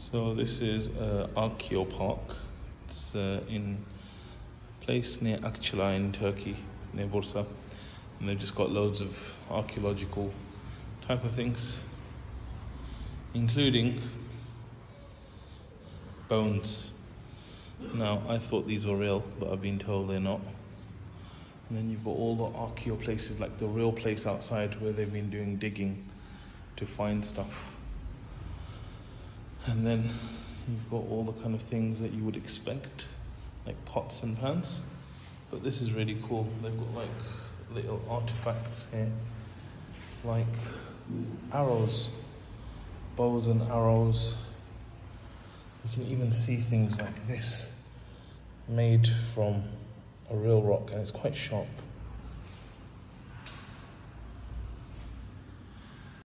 So this is uh, Archeo Park. It's uh, in place near Akçalar in Turkey, near Bursa. And they've just got loads of archaeological type of things, including bones. Now, I thought these were real, but I've been told they're not. And then you've got all the archeo places, like the real place outside where they've been doing digging to find stuff. And then you've got all the kind of things that you would expect, like pots and pans. But this is really cool. They've got like little artifacts here, like arrows, bows and arrows. You can even see things like this made from a real rock and it's quite sharp.